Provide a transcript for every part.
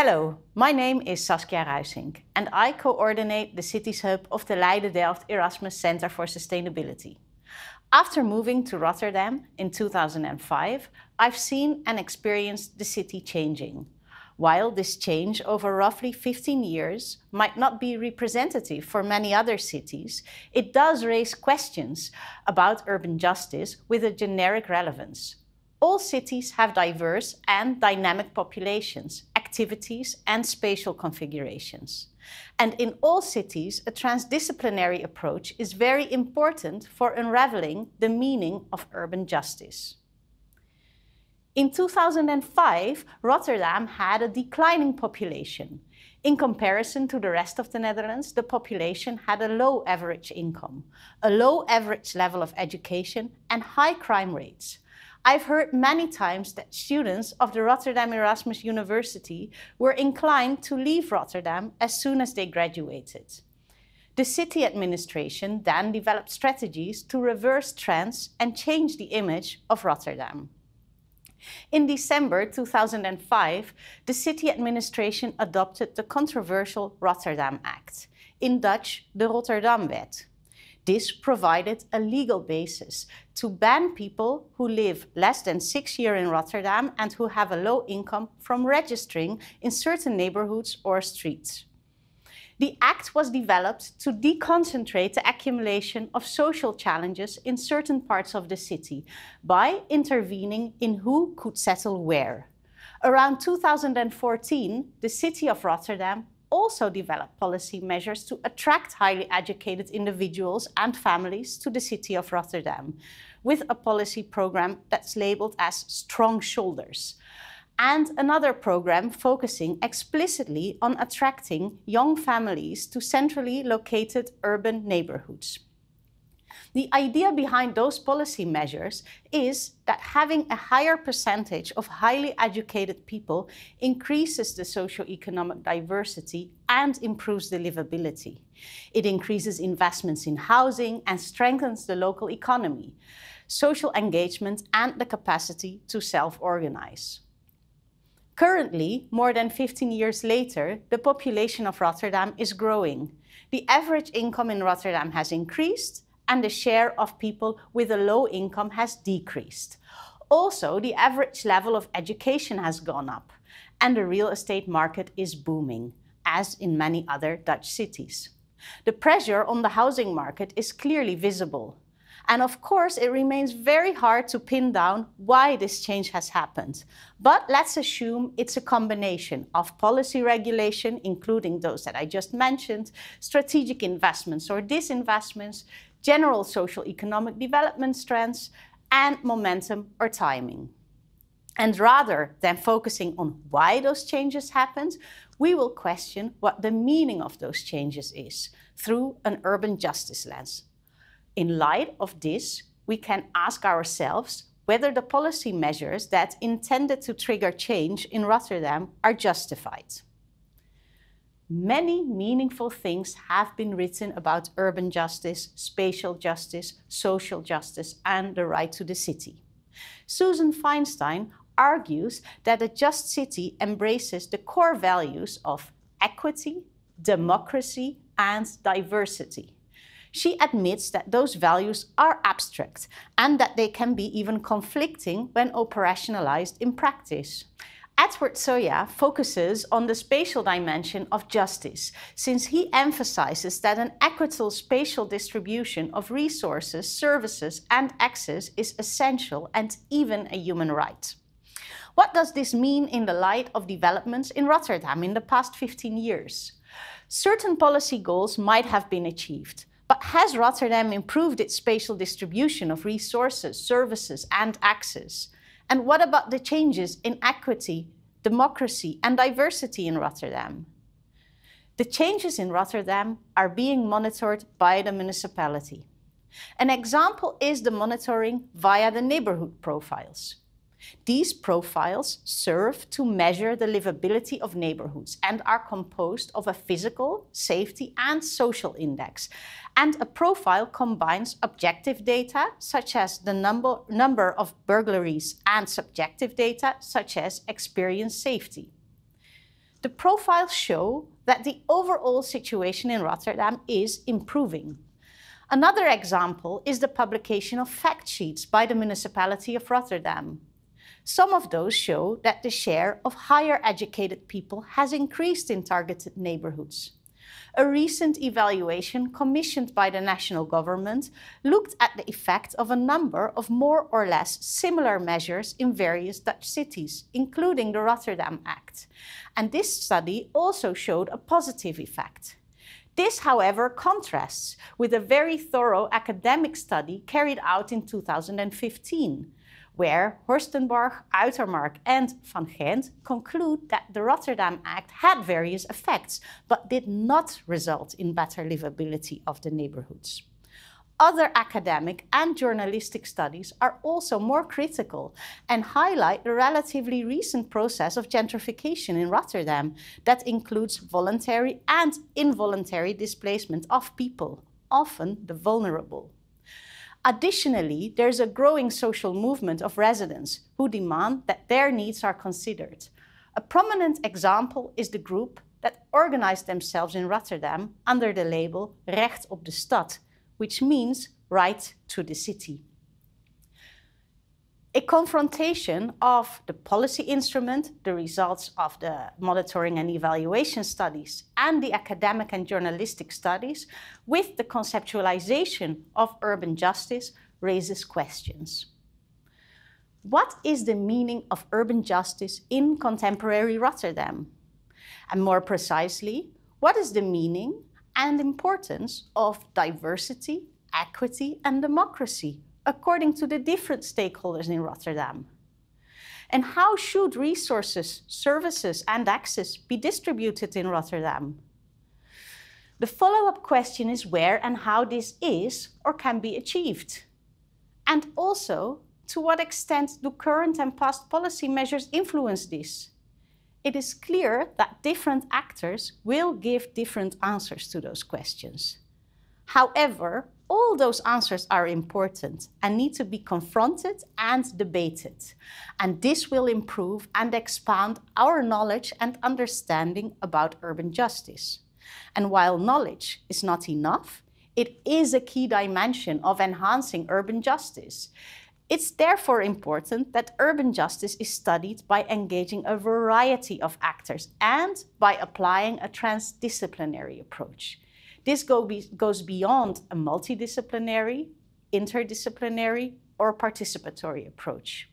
Hello, my name is Saskia Ruijsink and I coordinate the Cities Hub of the Leiden Delft Erasmus Center for Sustainability. After moving to Rotterdam in 2005, I've seen and experienced the city changing. While this change over roughly 15 years might not be representative for many other cities, it does raise questions about urban justice with a generic relevance. All cities have diverse and dynamic populations, activities and spatial configurations. And in all cities, a transdisciplinary approach is very important for unraveling the meaning of urban justice. In 2005, Rotterdam had a declining population. In comparison to the rest of the Netherlands, the population had a low average income, a low average level of education, and high crime rates. I've heard many times that students of the Rotterdam Erasmus University were inclined to leave Rotterdam as soon as they graduated. The city administration then developed strategies to reverse trends and change the image of Rotterdam. In December 2005, the city administration adopted the controversial Rotterdam Act, in Dutch, the Rotterdamwet, this provided a legal basis to ban people who live less than six years in Rotterdam and who have a low income from registering in certain neighborhoods or streets. The act was developed to deconcentrate the accumulation of social challenges in certain parts of the city by intervening in who could settle where. Around 2014, the city of Rotterdam also develop policy measures to attract highly educated individuals and families to the city of Rotterdam, with a policy program that's labeled as Strong Shoulders, and another program focusing explicitly on attracting young families to centrally located urban neighborhoods. The idea behind those policy measures is that having a higher percentage of highly educated people increases the socio-economic diversity and improves the livability. It increases investments in housing and strengthens the local economy, social engagement and the capacity to self-organize. Currently, more than 15 years later, the population of Rotterdam is growing. The average income in Rotterdam has increased and the share of people with a low income has decreased. Also, the average level of education has gone up, and the real estate market is booming, as in many other Dutch cities. The pressure on the housing market is clearly visible. And of course, it remains very hard to pin down why this change has happened. But let's assume it's a combination of policy regulation, including those that I just mentioned, strategic investments or disinvestments, general social economic development trends, and momentum or timing. And rather than focusing on why those changes happened, we will question what the meaning of those changes is through an urban justice lens. In light of this, we can ask ourselves whether the policy measures that intended to trigger change in Rotterdam are justified. Many meaningful things have been written about urban justice, spatial justice, social justice, and the right to the city. Susan Fainstein argues that a just city embraces the core values of equity, democracy, and diversity. She admits that those values are abstract and that they can be even conflicting when operationalized in practice. Edward Soja focuses on the spatial dimension of justice, since he emphasizes that an equitable spatial distribution of resources, services, and access is essential and even a human right. What does this mean in the light of developments in Rotterdam in the past 15 years? Certain policy goals might have been achieved, but has Rotterdam improved its spatial distribution of resources, services, and access? And what about the changes in equity, democracy, and diversity in Rotterdam? The changes in Rotterdam are being monitored by the municipality. An example is the monitoring via the neighborhood profiles. These profiles serve to measure the livability of neighborhoods and are composed of a physical, safety and social index. And a profile combines objective data, such as the number, number of burglaries, and subjective data, such as experience safety. The profiles show that the overall situation in Rotterdam is improving. Another example is the publication of fact sheets by the municipality of Rotterdam. Some of those show that the share of higher educated people has increased in targeted neighborhoods. A recent evaluation commissioned by the national government looked at the effect of a number of more or less similar measures in various Dutch cities, including the Rotterdam Act. And this study also showed a positive effect. This, however, contrasts with a very thorough academic study carried out in 2015, where Hochstenbach, Uitermark, and Van Gent conclude that the Rotterdam Act had various effects, but did not result in better livability of the neighborhoods. Other academic and journalistic studies are also more critical and highlight the relatively recent process of gentrification in Rotterdam that includes voluntary and involuntary displacement of people, often the vulnerable. Additionally, there's a growing social movement of residents who demand that their needs are considered. A prominent example is the group that organized themselves in Rotterdam under the label Recht op de Stad, which means right to the city. A confrontation of the policy instrument, the results of the monitoring and evaluation studies, and the academic and journalistic studies with the conceptualization of urban justice raises questions. What is the meaning of urban justice in contemporary Rotterdam? And more precisely, what is the meaning and importance of diversity, equity, and democracy according to the different stakeholders in Rotterdam? And how should resources, services, and access be distributed in Rotterdam? The follow-up question is where and how this is or can be achieved. And also, to what extent do current and past policy measures influence this? it is clear that different actors will give different answers to those questions. However, all those answers are important and need to be confronted and debated. And this will improve and expand our knowledge and understanding about urban justice. And while knowledge is not enough, it is a key dimension of enhancing urban justice. It's therefore important that urban justice is studied by engaging a variety of actors and by applying a transdisciplinary approach. This go be, goes beyond a multidisciplinary, interdisciplinary, or participatory approach.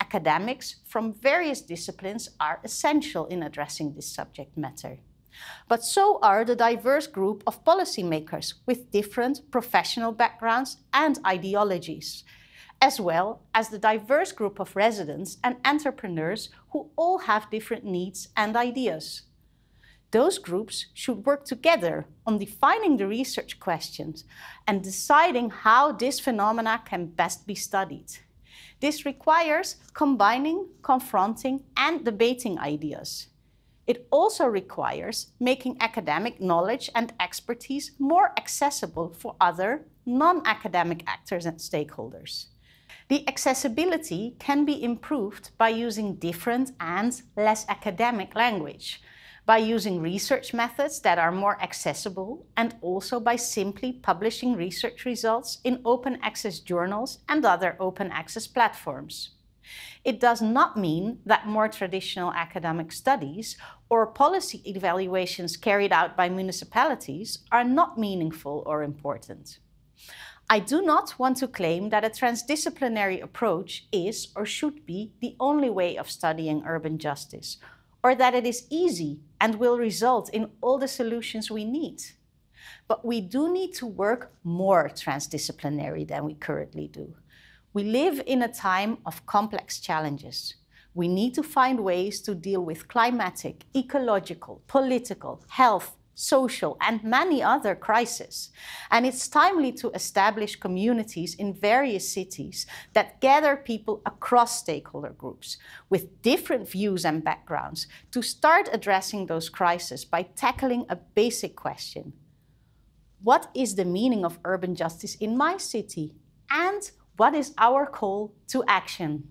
Academics from various disciplines are essential in addressing this subject matter. But so are the diverse group of policymakers with different professional backgrounds and ideologies, as well as the diverse group of residents and entrepreneurs who all have different needs and ideas. Those groups should work together on defining the research questions and deciding how this phenomena can best be studied. This requires combining, confronting, and debating ideas. It also requires making academic knowledge and expertise more accessible for other non-academic actors and stakeholders. The accessibility can be improved by using different and less academic language, by using research methods that are more accessible, and also by simply publishing research results in open access journals and other open access platforms. It does not mean that more traditional academic studies or policy evaluations carried out by municipalities are not meaningful or important. I do not want to claim that a transdisciplinary approach is or should be the only way of studying urban justice, or that it is easy and will result in all the solutions we need. But we do need to work more transdisciplinary than we currently do. We live in a time of complex challenges. We need to find ways to deal with climatic, ecological, political, health, social, and many other crises. And it's timely to establish communities in various cities that gather people across stakeholder groups with different views and backgrounds to start addressing those crises by tackling a basic question. What is the meaning of urban justice in my city? And what is our call to action?